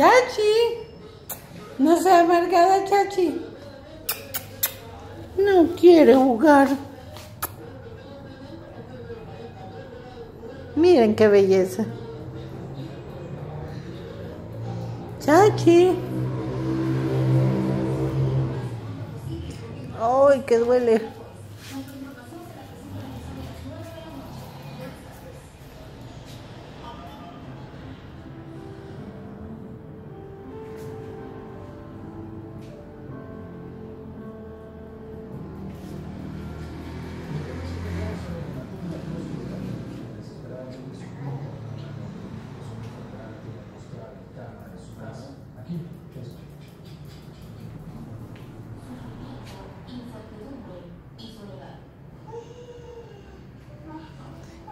Chachi, no sea amargada, Chachi. No quiere jugar. Miren qué belleza. Chachi. Ay, que duele.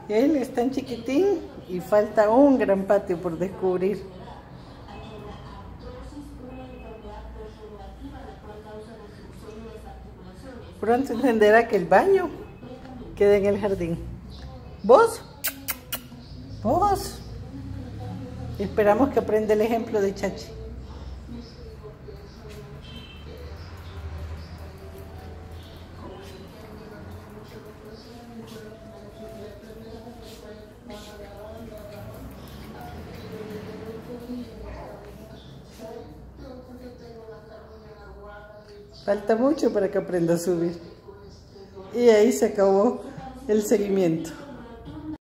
Él es tan chiquitín y falta un gran patio por descubrir. Pronto entenderá que el baño queda en el jardín. ¿Vos? ¿Vos? Esperamos que aprenda el ejemplo de Chachi. Falta mucho para que aprenda a subir. Y ahí se acabó el seguimiento.